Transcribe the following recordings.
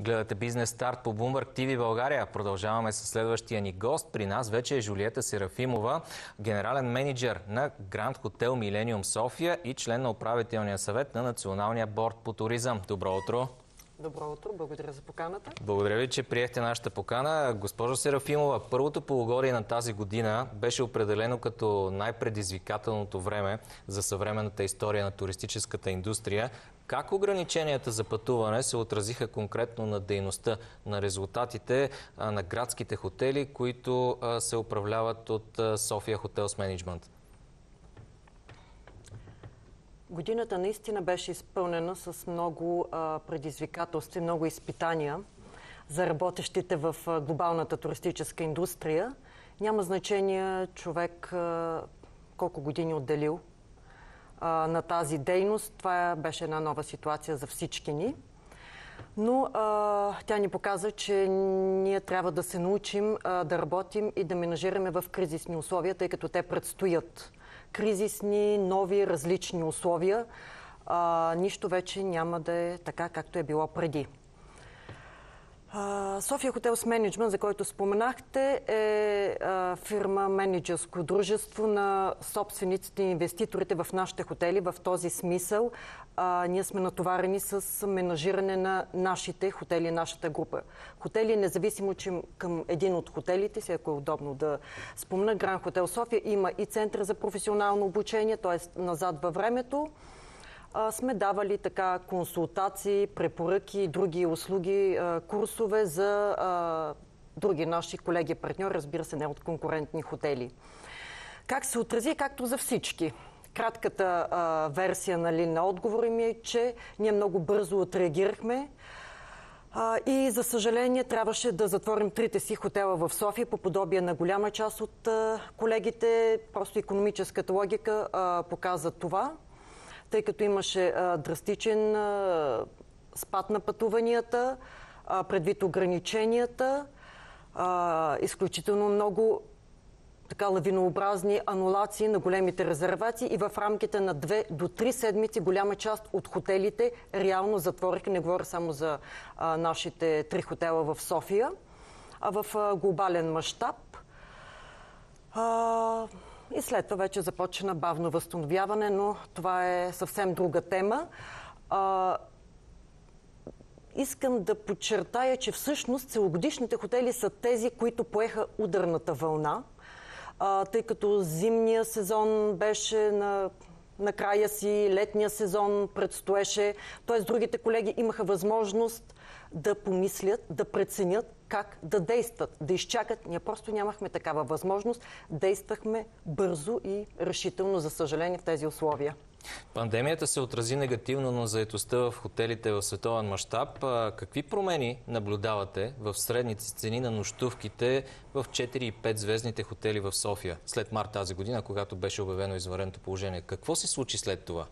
Гледате Бизнес Старт по Bloomberg TV България. Продължаваме с следващия ни гост. При нас вече е Жулиета Серафимова, генерален менеджер на Гранд Хотел Милениум София и член на управителния съвет на Националния борт по туризъм. Добро утро! Добро утро, благодаря за поканата. Благодаря ви, че приехте нашата покана. Госпожо Серафимова, първото полугодие на тази година беше определено като най-предизвикателното време за съвременната история на туристическата индустрия. Как ограниченията за пътуване се отразиха конкретно на дейността, на резултатите на градските хотели, които се управляват от София Хотелс Менеджмент? Годината наистина беше изпълнена с много предизвикателства и много изпитания за работещите в глобалната туристическа индустрия. Няма значение човек колко години отделил на тази дейност. Това беше една нова ситуация за всички ни. Но а, тя ни показа, че ние трябва да се научим а, да работим и да менажираме в кризисни условия, тъй като те предстоят кризисни, нови, различни условия. А, нищо вече няма да е така, както е било преди. София Хотелс Менеджмент, за който споменахте, е фирма менеджерско дружество на собствениците и инвеститорите в нашите хотели. В този смисъл ние сме натоварени с менажиране на нашите хотели, нашата група. Хотели, независимо, че към един от хотелите, си ако е удобно да спомена, Гран Хотел София има и център за професионално обучение, т.е. назад във времето сме давали така консултации, препоръки други услуги, курсове за други наши колеги партньори, разбира се, не от конкурентни хотели. Как се отрази? Както за всички. Кратката а, версия нали, на отговора ми е, че ние много бързо отреагирахме. А, и за съжаление трябваше да затворим трите си хотела в София по подобие на голяма част от а, колегите. Просто економическата логика а, показа това тъй като имаше драстичен спад на пътуванията, предвид ограниченията, изключително много така лавинообразни анулации на големите резервации и в рамките на две до три седмици голяма част от хотелите реално затвориха. Не говоря само за а, нашите три хотела в София, а в а, глобален мащаб. И след това вече започна бавно възстановяване, но това е съвсем друга тема. А, искам да подчертая, че всъщност целогодишните хотели са тези, които поеха ударната вълна, а, тъй като зимния сезон беше на на края си, летния сезон предстоеше. Т.е. другите колеги имаха възможност да помислят, да преценят как да действат, да изчакат. Ние просто нямахме такава възможност. Действахме бързо и решително, за съжаление, в тези условия. Пандемията се отрази негативно на заетостта в хотелите в световен мащаб. Какви промени наблюдавате в средните цени на нощувките в 4 и 5 звездните хотели в София след март тази година, когато беше обявено извънредното положение? Какво се случи след това?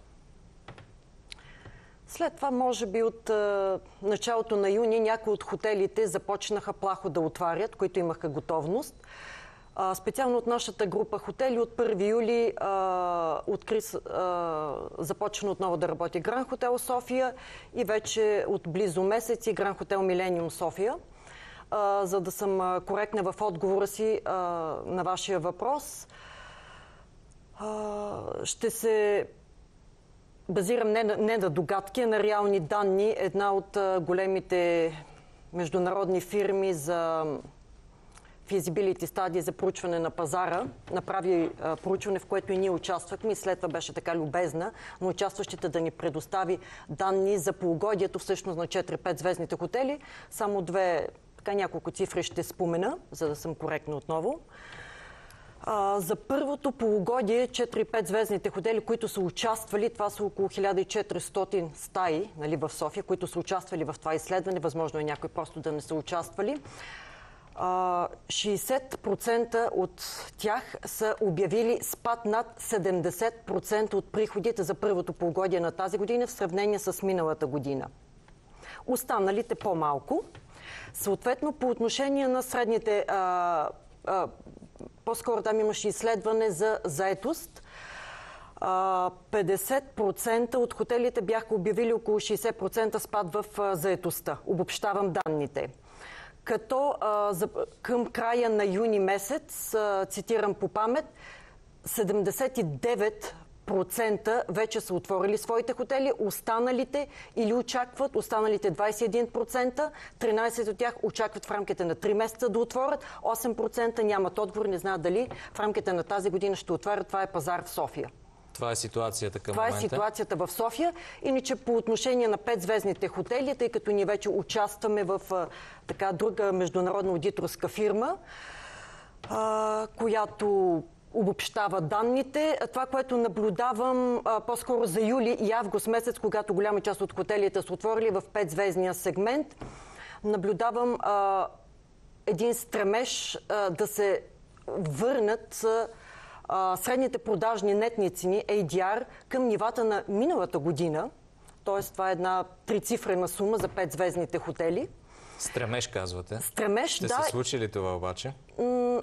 След това, може би от а, началото на юни, някои от хотелите започнаха плахо да отварят, които имаха готовност. А, специално от нашата група хотели от 1 юли а, откри, а, започна отново да работи Гран Хотел София и вече от близо месеци Гран Хотел Милениум София. А, за да съм коректна в отговора си а, на вашия въпрос, а, ще се базирам не, не на догадки, а на реални данни. Една от големите международни фирми за физибилити стадии за проучване на пазара, направи проучване, в което и ние участвахме и след това беше така любезна, но участващите да ни предостави данни за полугодието всъщност на 4-5 звездните хотели. Само две, така няколко цифри ще спомена, за да съм коректна отново. За първото полугодие 4-5 звездните хотели, които са участвали, това са около 1400 стаи нали, в София, които са участвали в това изследване, възможно е някой просто да не са участвали. 60% от тях са обявили спад над 70% от приходите за първото полугодие на тази година в сравнение с миналата година. Останалите по-малко. Съответно, по отношение на средните, а, а, по-скоро там имаше изследване за заетост. 50% от хотелите бяха обявили около 60% спад в заетостта. Обобщавам данните. Като към края на юни месец, цитирам по памет, 79 процента вече са отворили своите хотели, останалите или очакват, останалите 21%, 13 от тях очакват в рамките на 3 месеца да отворят, 8% нямат отговор, не знаят дали в рамките на тази година ще отварят. Това е пазар в София. Това е ситуацията към Това момента. е ситуацията в София. Иначе по отношение на петзвездните хотели, тъй като ние вече участваме в така друга международна аудиторска фирма, а, която обобщава данните. Това, което наблюдавам по-скоро за юли и август месец, когато голяма част от хотелите са отворили в петзвездния сегмент, наблюдавам а, един стремеж а, да се върнат а, средните продажни нетни цени, ADR, към нивата на миналата година. Т.е. това е една трицифрена сума за петзвездните хотели. Стремеж, казвате. Стремеж, Ще да. се случи ли това обаче?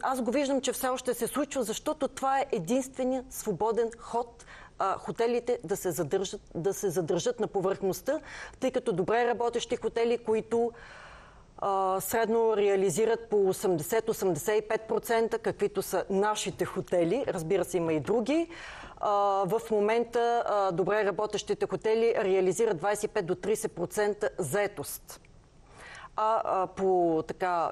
Аз го виждам, че все още се случва, защото това е единствения свободен ход а, хотелите да се, задържат, да се задържат на повърхността, тъй като добре работещи хотели, които а, средно реализират по 80-85%, каквито са нашите хотели, разбира се има и други. В момента добре работещите хотели реализират 25 до 30% заетост. А, а по така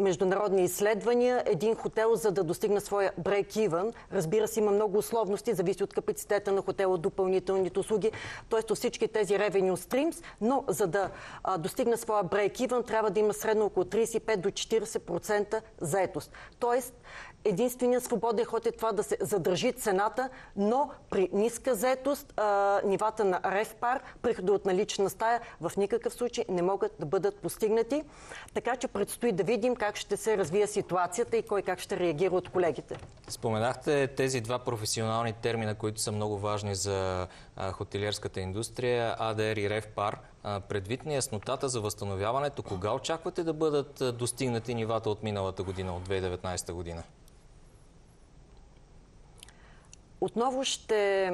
международни изследвания, един хотел, за да достигне своя break-even, разбира се, има много условности, зависи от капацитета на хотела, допълнителните услуги, т.е. всички тези revenue streams, но за да а, достигне своя break-even, трябва да има средно около 35 до 40% заетост. Тоест, единственият свободен ход е това да се задържи цената, но при ниска заетост а, нивата на ревпар, прихода от налична стая, в никакъв случай не могат да бъдат постигнати. Така че предстои да видим как ще се развие ситуацията и кой как ще реагира от колегите. Споменахте тези два професионални термина, които са много важни за хотелиерската индустрия, АДР и РЕВПАР. Предвид неяснотата за възстановяването, кога очаквате да бъдат достигнати нивата от миналата година, от 2019 година? Отново ще,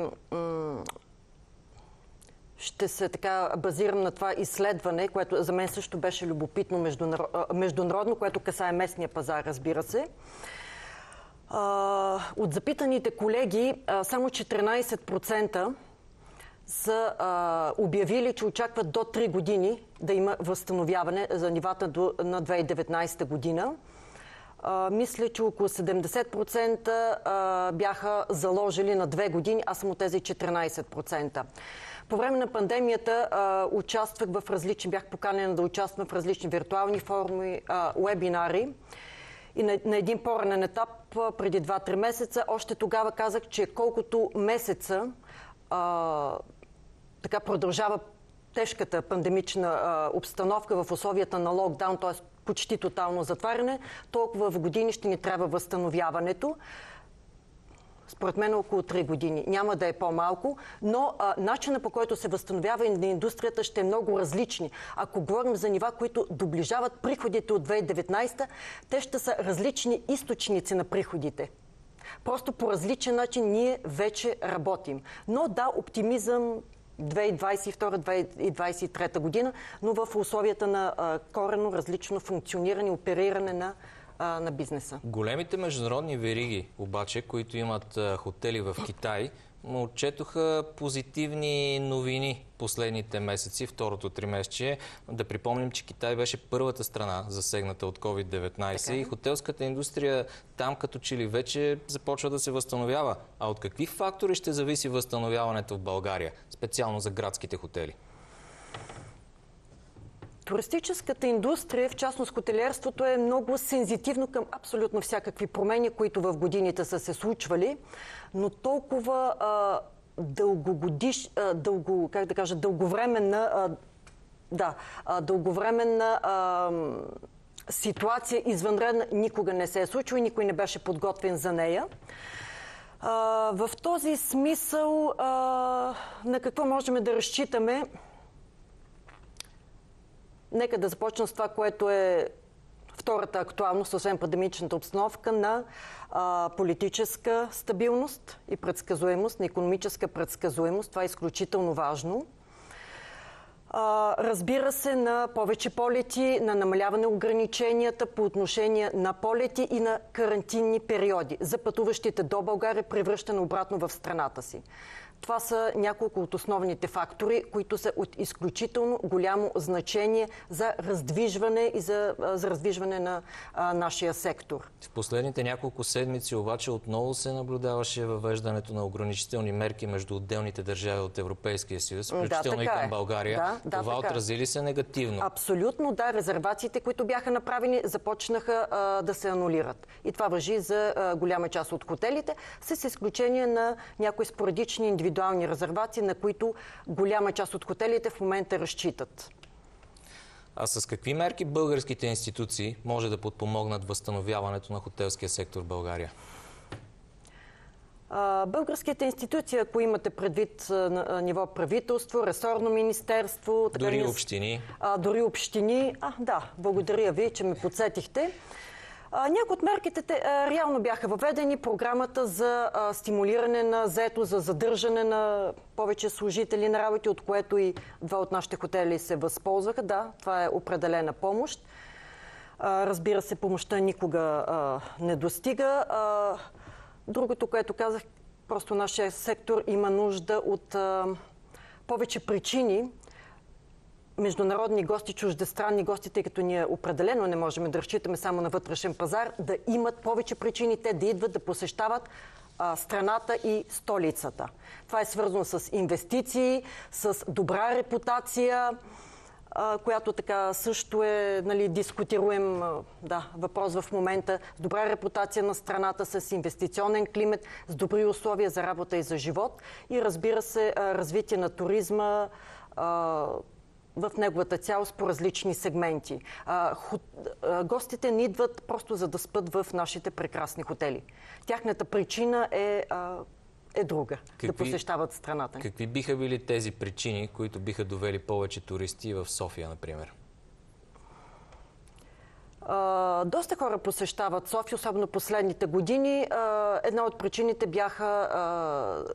ще се така базирам на това изследване, което за мен също беше любопитно международно, което касае местния пазар, разбира се. От запитаните колеги, само 14% са а, обявили, че очакват до 3 години да има възстановяване за нивата до, на 2019 година. А, мисля, че около 70% а, бяха заложили на 2 години, аз съм от тези 14%. По време на пандемията а, участвах в различни, бях поканена да участвам в различни виртуални форуми, а, вебинари. И на, на един по-ранен етап, преди 2-3 месеца, още тогава казах, че колкото месеца а, така продължава тежката пандемична а, обстановка в условията на локдаун, т.е. почти тотално затваряне, толкова в години ще ни трябва възстановяването. Според мен около 3 години. Няма да е по-малко, но а, начина по който се възстановява на индустрията ще е много различни. Ако говорим за нива, които доближават приходите от 2019, те ще са различни източници на приходите. Просто по различен начин ние вече работим. Но да, оптимизъм 2022-2023 година, но в условията на корено различно функциониране опериране на, на бизнеса. Големите международни вериги, обаче, които имат хотели в Китай, отчетоха позитивни новини последните месеци, второто три месече. Да припомним, че Китай беше първата страна засегната от COVID-19 и хотелската индустрия там като че ли вече започва да се възстановява. А от какви фактори ще зависи възстановяването в България, специално за градските хотели? Туристическата индустрия, в частност хотелиерството, е много сензитивно към абсолютно всякакви промени, които в годините са се случвали, но толкова а, дългогодиш, а, дълго, как да кажа, дълговременна, а, да, а, дълговременна а, ситуация извънредна никога не се е случила и никой не беше подготвен за нея. А, в този смисъл а, на какво можем да разчитаме? Нека да започна с това, което е втората актуалност, освен пандемичната обстановка, на а, политическа стабилност и предсказуемост, на економическа предсказуемост. Това е изключително важно. Разбира се, на повече полети, на намаляване ограниченията по отношение на полети и на карантинни периоди за пътуващите до България, превръщане обратно в страната си. Това са няколко от основните фактори, които са от изключително голямо значение за раздвижване и за, за раздвижване на а, нашия сектор. В последните няколко седмици обаче отново се наблюдаваше въвеждането на ограничителни мерки между отделните държави от Европейския съюз, включително да, и към е. България. Да, да, Това така. Е. отрази се негативно? Абсолютно, да. Резервациите, които бяха направени, започнаха а, да се анулират. И това въжи за а, голяма част от хотелите, с изключение на някои споредични индивидуални индивидуални резервации, на които голяма част от хотелите в момента разчитат. А с какви мерки българските институции може да подпомогнат възстановяването на хотелския сектор в България? Българските институции, ако имате предвид на ниво правителство, ресорно министерство... Дори не... общини. А, дори общини. А, да, благодаря ви, че ме подсетихте. Някои от мерките те, реално бяха въведени. Програмата за стимулиране на заето, за задържане на повече служители на работи, от което и два от нашите хотели се възползваха. Да, това е определена помощ. Разбира се, помощта никога не достига. Другото, което казах, просто нашия сектор има нужда от повече причини, международни гости, чуждестранни гости, тъй като ние определено не можем да разчитаме само на вътрешен пазар, да имат повече причини те да идват да посещават а, страната и столицата. Това е свързано с инвестиции, с добра репутация, а, която така също е нали, дискутируем да, въпрос в момента. С добра репутация на страната, с инвестиционен климат, с добри условия за работа и за живот и разбира се развитие на туризма, в неговата цялост по различни сегменти. А, хот... а, гостите не идват просто за да спят в нашите прекрасни хотели. Тяхната причина е, а, е друга, какви, да посещават страната. Какви биха били тези причини, които биха довели повече туристи в София, например? Доста хора посещават София, особено последните години. Една от причините бяха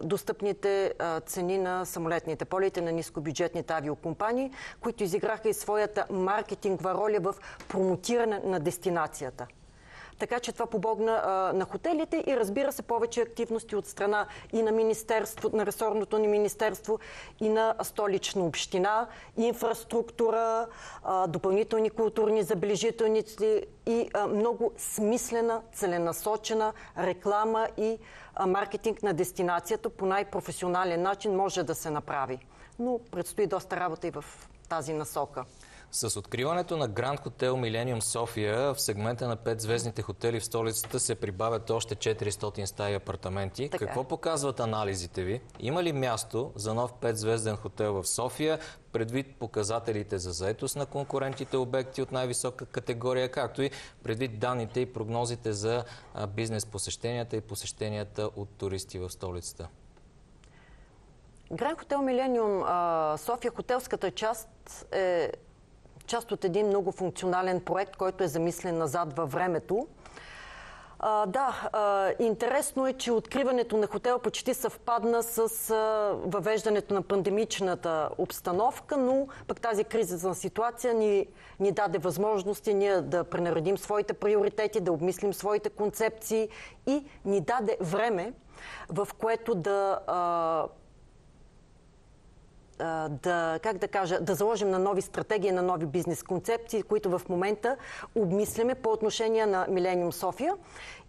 достъпните цени на самолетните полети на нискобюджетните авиокомпании, които изиграха и своята маркетингова роля в промотиране на дестинацията. Така че това побогна на хотелите и разбира се повече активности от страна и на Министерство, на ресорното ни министерство, и на столична община, инфраструктура, допълнителни културни забележителници и много смислена, целенасочена реклама и маркетинг на дестинацията по най-професионален начин може да се направи. Но предстои доста работа и в тази насока. С откриването на Гранд Хотел Милениум София в сегмента на 5-звездните хотели в столицата се прибавят още 400 стаи апартаменти. Така. Какво показват анализите ви? Има ли място за нов 5-звезден хотел в София, предвид показателите за заетост на конкурентите обекти от най-висока категория, както и предвид данните и прогнозите за бизнес посещенията и посещенията от туристи в столицата? Гранд Хотел Милениум София, хотелската част е част от един много функционален проект, който е замислен назад във времето. А, да, а, интересно е, че откриването на хотел почти съвпадна с а, въвеждането на пандемичната обстановка, но пък тази кризисна ситуация ни, ни даде възможности ние да пренаредим своите приоритети, да обмислим своите концепции и ни даде време, в което да а, да, как да кажа, да заложим на нови стратегии, на нови бизнес концепции, които в момента обмисляме по отношение на Милениум София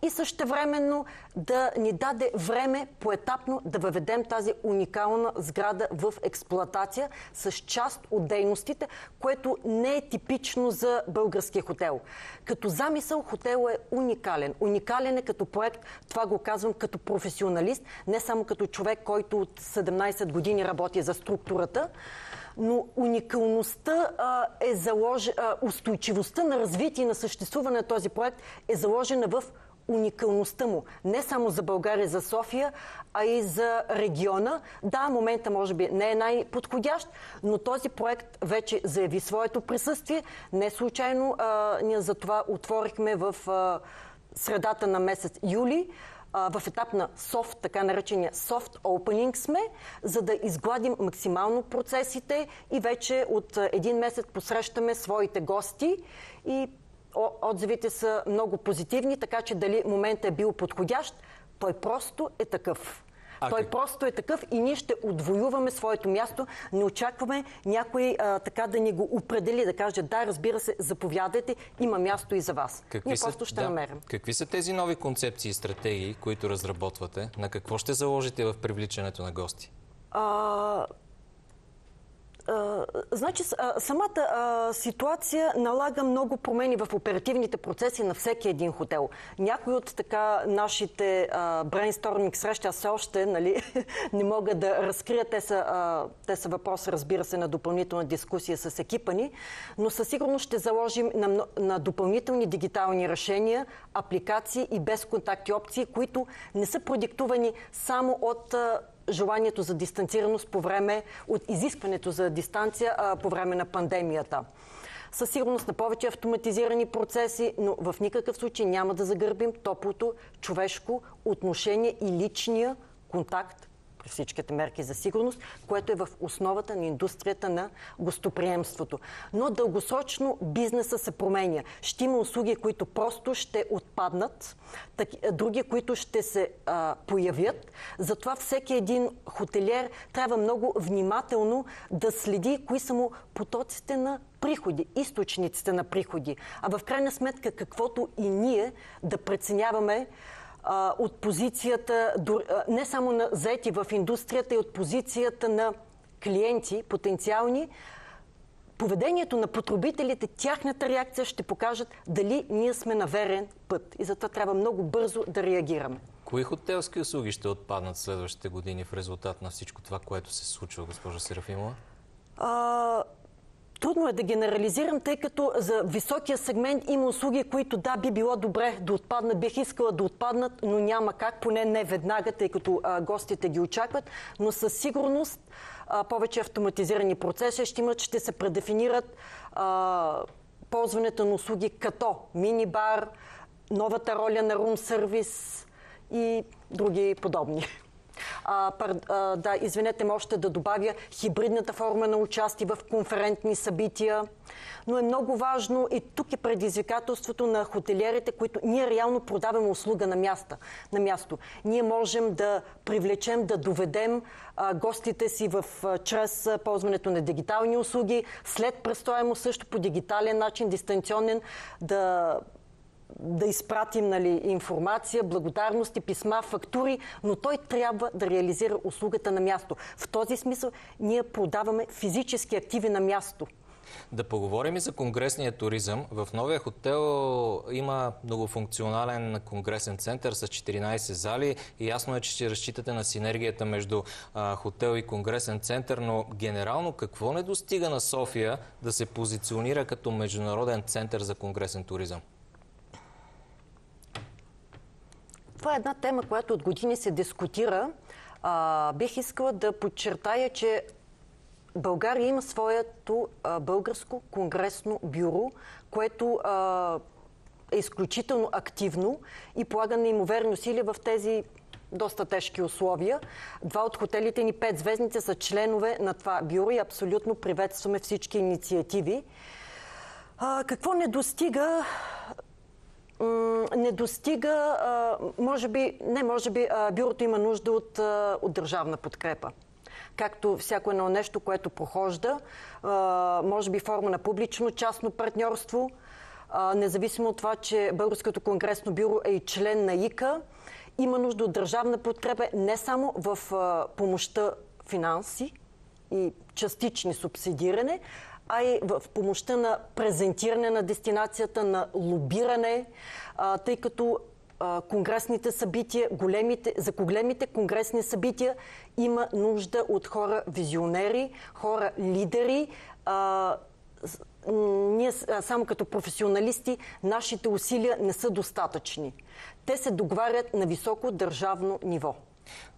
и същевременно да ни даде време поетапно да въведем тази уникална сграда в експлоатация с част от дейностите, което не е типично за българския хотел. Като замисъл хотел е уникален. Уникален е като проект, това го казвам като професионалист, не само като човек, който от 17 години работи за структурата, но уникалността а, е заложена, устойчивостта на развитие на съществуване на този проект е заложена в уникалността му. Не само за България, за София, а и за региона. Да, момента може би не е най-подходящ, но този проект вече заяви своето присъствие. Не случайно а, ние за това отворихме в а, средата на месец юли в етап на софт, така наречения soft opening сме, за да изгладим максимално процесите и вече от един месец посрещаме своите гости и отзивите са много позитивни, така че дали моментът е бил подходящ, той просто е такъв. А Той как... просто е такъв и ние ще отвоюваме своето място. Не очакваме някой а, така да ни го определи, да каже да, разбира се, заповядайте, има място и за вас. Какви ние са... просто ще да. намерим. Какви са тези нови концепции и стратегии, които разработвате? На какво ще заложите в привличането на гости? А, значи, самата а, ситуация налага много промени в оперативните процеси на всеки един хотел. Някои от така нашите брейнсторминг срещи, аз все още нали, не мога да разкрия. Те са, а, те са въпрос, разбира се, на допълнителна дискусия с екипа ни, но със сигурност ще заложим на, на допълнителни дигитални решения, апликации и безконтакти опции, които не са продиктувани само от желанието за дистанцираност по време от изискването за дистанция а, по време на пандемията. Със сигурност на повече автоматизирани процеси, но в никакъв случай няма да загърбим топлото човешко отношение и личния контакт при всичките мерки за сигурност, което е в основата на индустрията на гостоприемството. Но дългосрочно бизнеса се променя. Ще има услуги, които просто ще отпаднат, други, които ще се а, появят. Затова всеки един хотелиер трябва много внимателно да следи кои са му потоците на приходи, източниците на приходи. А в крайна сметка, каквото и ние да преценяваме, а, от позицията, не само на заети в индустрията, и от позицията на клиенти, потенциални, поведението на потребителите, тяхната реакция ще покажат дали ние сме на верен път. И затова трябва много бързо да реагираме. Кои хотелски услуги ще отпаднат следващите години в резултат на всичко това, което се случва, госпожа Серафимова? А, Трудно е да генерализирам, тъй като за високия сегмент има услуги, които да, би било добре да отпаднат, бих искала да отпаднат, но няма как, поне не веднага, тъй като а, гостите ги очакват, но със сигурност а, повече автоматизирани процеси ще имат, ще се предефинират а, ползването на услуги като мини-бар, новата роля на рум сервис и други подобни. Да, извинете ме още да добавя хибридната форма на участие в конферентни събития. Но е много важно и тук е предизвикателството на хотелиерите, които ние реално продаваме услуга на, място. на място. Ние можем да привлечем, да доведем а, гостите си в, а, чрез а, ползването на дигитални услуги, след престоя му също по дигитален начин, дистанционен, да да изпратим нали, информация, благодарности, писма, фактури, но той трябва да реализира услугата на място. В този смисъл ние продаваме физически активи на място. Да поговорим и за конгресния туризъм. В новия хотел има многофункционален конгресен център с 14 зали и ясно е, че ще разчитате на синергията между а, хотел и конгресен център, но генерално какво не достига на София да се позиционира като международен център за конгресен туризъм? Това е една тема, която от години се дискутира. А, бих искала да подчертая, че България има своето а, българско конгресно бюро, което а, е изключително активно и полага неимоверни усилия в тези доста тежки условия. Два от хотелите ни, пет звездници, са членове на това бюро и абсолютно приветстваме всички инициативи. А, какво не достига? Не достига, може би, не може би, бюрото има нужда от, от държавна подкрепа. Както всяко едно нещо, което прохожда, може би форма на публично-частно партньорство, независимо от това, че Българското конгресно бюро е и член на ИКА, има нужда от държавна подкрепа не само в помощта финанси и частични субсидиране, а и в помощта на презентиране на дестинацията, на лобиране, тъй като конгресните събития, големите, за големите конгресни събития има нужда от хора визионери, хора лидери. А, ние само като професионалисти, нашите усилия не са достатъчни. Те се договарят на високо държавно ниво.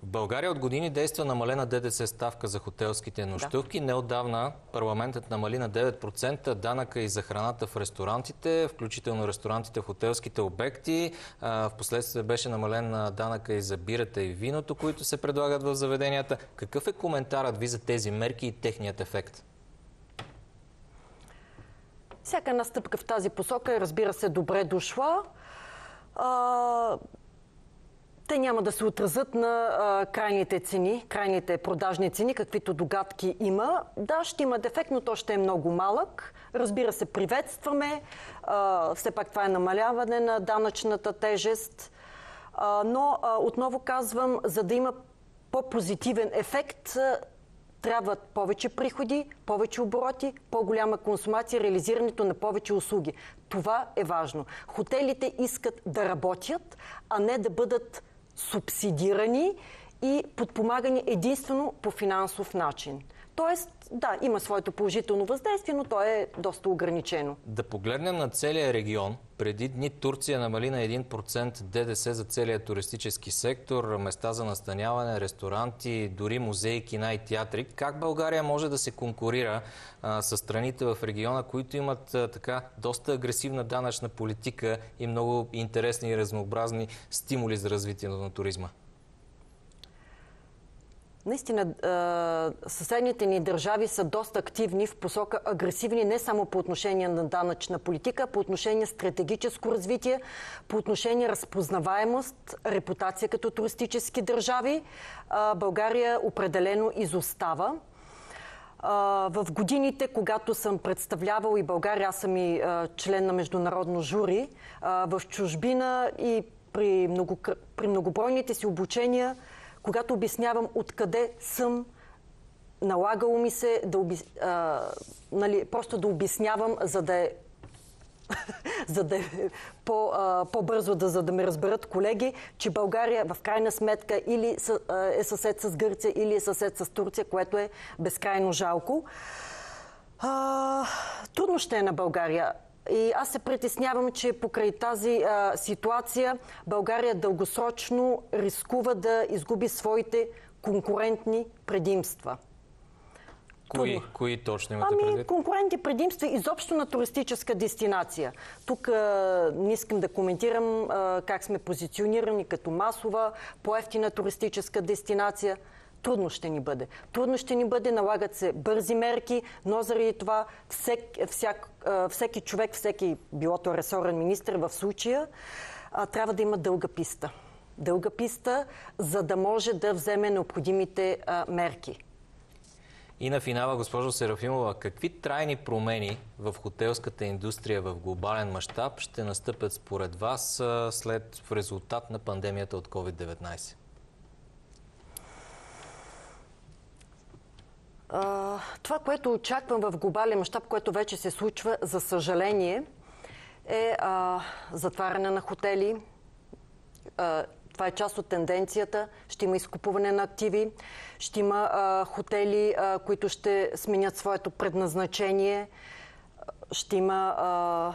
В България от години действа намалена ДДС ставка за хотелските нощувки. Да. Неодавна парламентът намали на 9% данъка и за храната в ресторантите, включително ресторантите в хотелските обекти. В последствие беше намален на данъка и за бирата и виното, които се предлагат в заведенията. Какъв е коментарът ви за тези мерки и техният ефект? Всяка една стъпка в тази посока е, разбира се, добре дошла. А, те няма да се отразят на а, крайните цени, крайните продажни цени, каквито догадки има. Да, ще има дефект, но то ще е много малък. Разбира се, приветстваме. А, все пак това е намаляване на данъчната тежест. А, но отново казвам, за да има по-позитивен ефект, трябват повече приходи, повече обороти, по-голяма консумация, реализирането на повече услуги. Това е важно. Хотелите искат да работят, а не да бъдат субсидирани и подпомагани единствено по финансов начин. Тоест, да, има своето положително въздействие, но то е доста ограничено. Да погледнем на целия регион. Преди дни Турция намали на 1% ДДС за целия туристически сектор, места за настаняване, ресторанти, дори музеи, кина и театри. Как България може да се конкурира а, с страните в региона, които имат а, така доста агресивна данъчна политика и много интересни и разнообразни стимули за развитието на туризма? Наистина, съседните ни държави са доста активни в посока агресивни не само по отношение на данъчна политика, а по отношение стратегическо развитие, по отношение разпознаваемост, репутация като туристически държави. България определено изостава. В годините, когато съм представлявал и България, аз съм и член на международно жури, в чужбина и при, при многобройните си обучения – когато обяснявам откъде съм, налагало ми се да оби... а, нали, просто да обяснявам, за да е за да е по, а, по-бързо, да, за да ме разберат колеги, че България в крайна сметка или е съсед с Гърция, или е съсед с Турция, което е безкрайно жалко. А, трудно ще е на България. И аз се притеснявам, че покрай тази а, ситуация България дългосрочно рискува да изгуби своите конкурентни предимства. Кои, кои точно имате ами, предвид? конкурентни предимства изобщо на туристическа дестинация. Тук а, не искам да коментирам а, как сме позиционирани като масова, по-ефтина туристическа дестинация – трудно ще ни бъде. Трудно ще ни бъде, налагат се бързи мерки, но заради това всек, всяк, всеки човек, всеки билото ресорен министр в случая, трябва да има дълга писта. Дълга писта, за да може да вземе необходимите мерки. И на финала, госпожо Серафимова, какви трайни промени в хотелската индустрия в глобален мащаб ще настъпят според вас след в резултат на пандемията от COVID-19? Това, което очаквам в глобален мащаб, което вече се случва, за съжаление, е а, затваряне на хотели. А, това е част от тенденцията. Ще има изкупуване на активи, ще има а, хотели, а, които ще сменят своето предназначение, ще има а,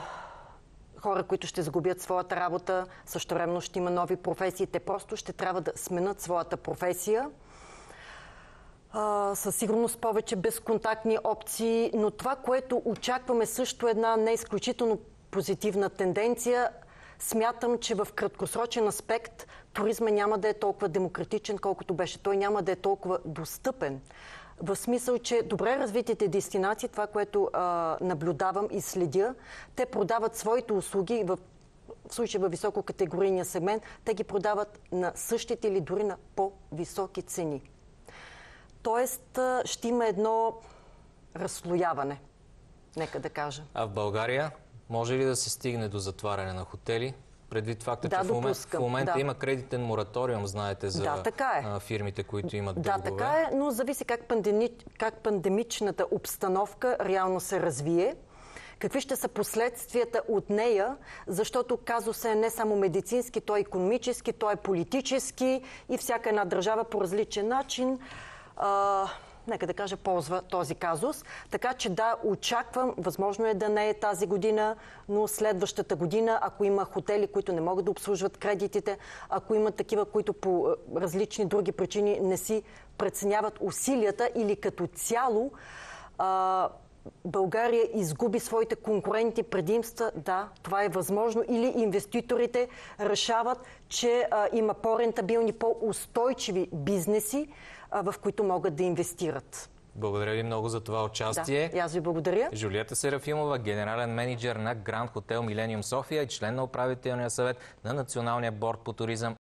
хора, които ще загубят своята работа, също времено ще има нови професии. Те просто ще трябва да сменят своята професия със сигурност повече безконтактни опции, но това, което очакваме също е една не изключително позитивна тенденция. Смятам, че в краткосрочен аспект туризма няма да е толкова демократичен, колкото беше. Той няма да е толкова достъпен. В смисъл, че добре развитите дестинации, това, което а, наблюдавам и следя, те продават своите услуги в в случая във висококатегорийния сегмент, те ги продават на същите или дори на по-високи цени. Тоест ще има едно разслояване, нека да кажа. А в България може ли да се стигне до затваряне на хотели? Предвид факта, да, че в, момент, в момента да. има кредитен мораториум, знаете, за да, е. фирмите, които имат дългове. Да, така е, но зависи как, пандеми... как пандемичната обстановка реално се развие. Какви ще са последствията от нея, защото казус е не само медицински, той е економически, той е политически и всяка една държава по различен начин нека да кажа, ползва този казус. Така че да, очаквам, възможно е да не е тази година, но следващата година, ако има хотели, които не могат да обслужват кредитите, ако има такива, които по различни други причини не си преценяват усилията или като цяло а, България изгуби своите конкуренти предимства, да, това е възможно. Или инвеститорите решават, че а, има по-рентабилни, по-устойчиви бизнеси, в които могат да инвестират. Благодаря ви много за това участие. Да, и аз ви благодаря. Жулията Серафимова, генерален менеджер на Гранд Хотел Милениум София и член на управителния съвет на Националния борд по туризъм